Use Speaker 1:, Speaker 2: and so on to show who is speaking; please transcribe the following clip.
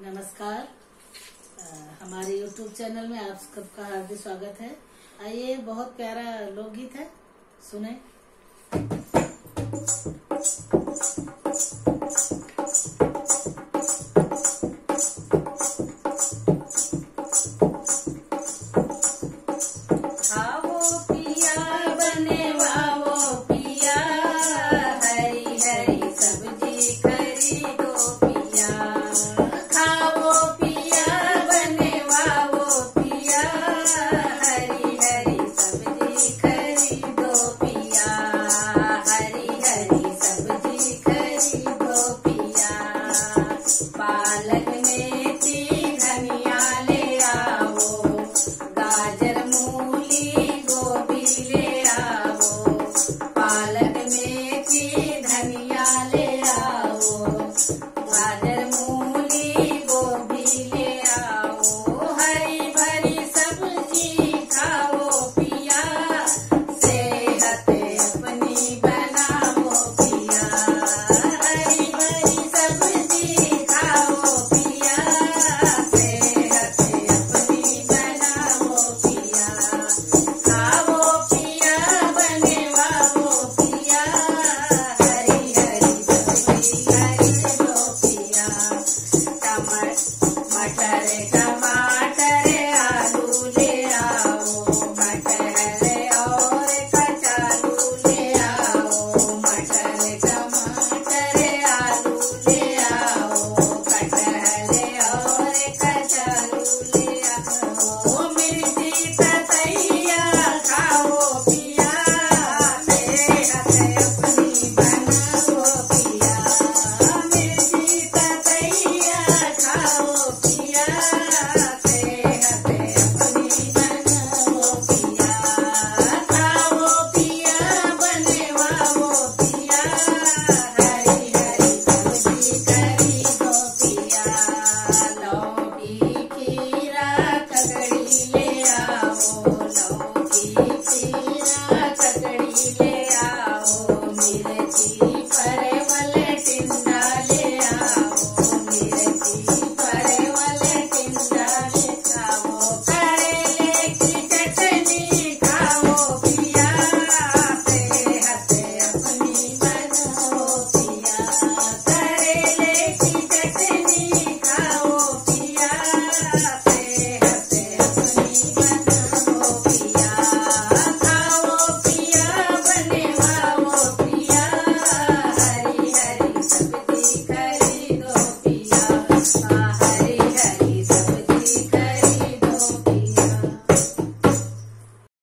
Speaker 1: नमस्कार। आ, हमारे YouTube channel में आप सबका हार्दिक स्वागत है। आइए बहुत प्यारा लोकगीत है। सुने। Yeah.